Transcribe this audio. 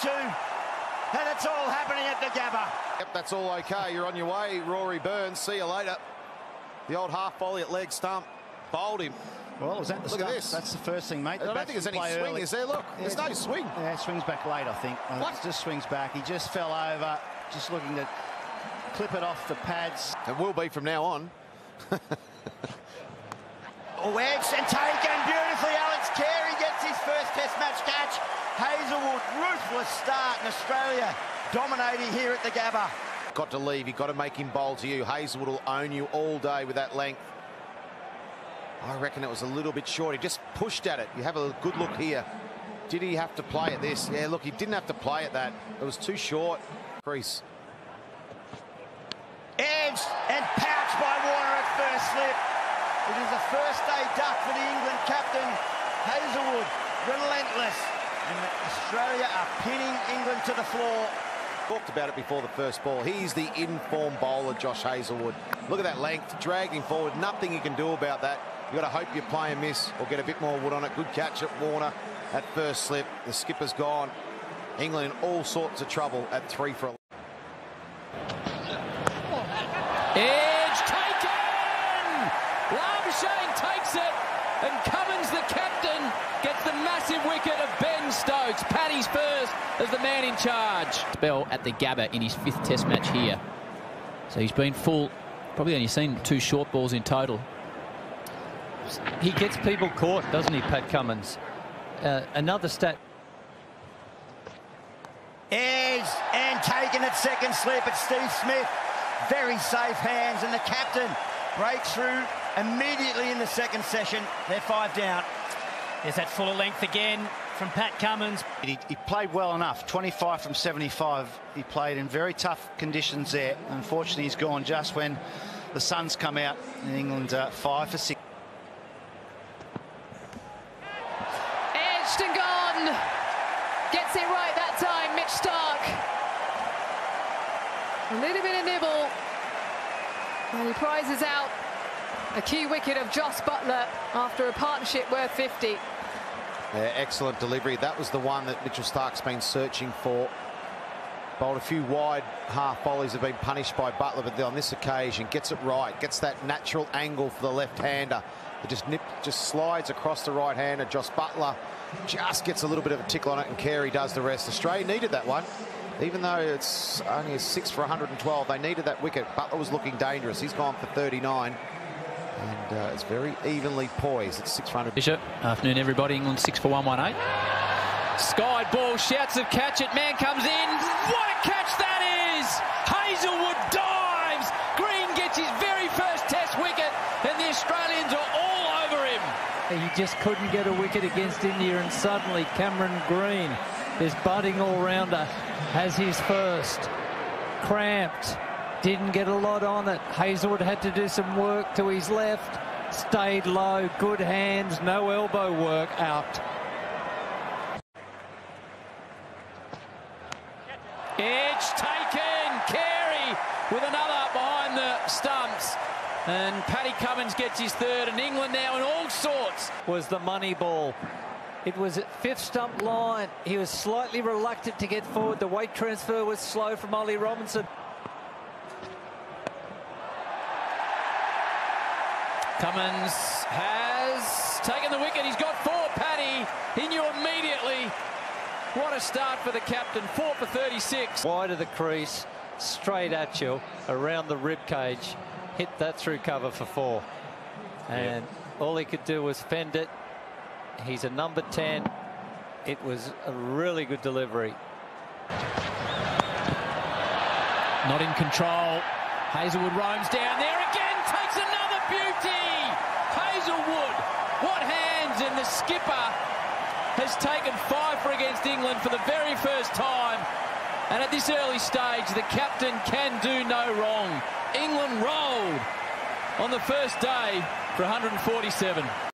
to. And it's all happening at the Gabba. Yep, that's all okay. You're on your way, Rory Burns. See you later. The old half volley at leg stump. Bowled him. Well, was that the Look at this. That's the first thing, mate. I don't think there's any swing, early. is there? Look, there's no swing. Yeah, swings back late, I think. Uh, What? Just swings back. He just fell over, just looking to clip it off the pads. It will be from now on. Wedged and taken beautifully. Match catch. Hazlewood, ruthless start in Australia, dominating here at the Gabba. Got to leave. You've got to make him bowl to you. Hazlewood will own you all day with that length. I reckon it was a little bit short. He just pushed at it. You have a good look here. Did he have to play at this? Yeah, look, he didn't have to play at that. It was too short. Crease. Edged and pouched by Warner at first slip. It is a first day duck for the England captain, Hazlewood, relentless. And Australia are pinning England to the floor. Talked about it before the first ball. He's the informed bowler, Josh Hazlewood. Look at that length, dragging forward. Nothing you can do about that. You've got to hope you play and miss or get a bit more wood on it. Good catch at Warner at first slip. The skipper's gone. England in all sorts of trouble at three for a Edge taken! Labuschagne takes it, and Cummins, the captain, gets the massive wicket of Ben Stokes. Paddy's first as the man in charge. Bell at the Gabba in his fifth Test match here. So he's been full. Probably only seen two short balls in total. He gets people caught, doesn't he, Pat Cummins? Uh, another stat. Edged and taken at second slip. It's Steve Smith. Very safe hands, and the captain breaks through immediately in the second session. They're five down. There's that fuller length again from Pat Cummins. He, he played well enough, 25 from 75. He played in very tough conditions there. Unfortunately, he's gone just when the sun's come out in England, uh, five for six. Edged and gone. Gets it right that time, Mitch Starc. A little bit of nibble. And he prizes out a key wicket of Jos Buttler after a partnership worth 50. Yeah, excellent delivery. That was the one that Mitchell Starc's been searching for. Bowled a few wide half volleys have been punished by Buttler, but on this occasion gets it right, gets that natural angle for the left-hander. It just nip, just slides across the right-hander. Josh Buttler just gets a little bit of a tickle on it, and Carey does the rest. Australia needed that one. Even though it's only a six for 112, they needed that wicket. Buttler was looking dangerous. He's gone for 39. And uh, it's very evenly poised. It's six for 100. Bishop, afternoon everybody. England six for 118. Skied ball, shouts of catch it. Man comes in. What a catch that is! Hazlewood dives. Green gets his very first Test wicket, and the Australians are all over him. He just couldn't get a wicket against India, and suddenly Cameron Green, this budding all-rounder, has his first. Cramped, didn't get a lot on it. Hazlewood had to do some work to his left, stayed low, good hands, no elbow work, out. Edge taken. Carey with another behind the stumps. And Paddy Cummins gets his third, and England now in all sorts. was the money ball. It was at fifth stump line. He was slightly reluctant to get forward. The weight transfer was slow from Ollie Robinson. Cummins has taken the wicket. He's got four. Paddy, he knew immediately. What a start for the captain. Four for 36. Wide of the crease, straight at you, around the rib cage. Hit that through cover for four. And all he could do was fend it. He's a number 10. It was a really good delivery. Not in control. Hazlewood roams down there again. Takes another beauty. Hazlewood. What hands. And the skipper has taken five for against England for the very first time. And at this early stage, the captain can do no wrong. England rolled on the first day for 147.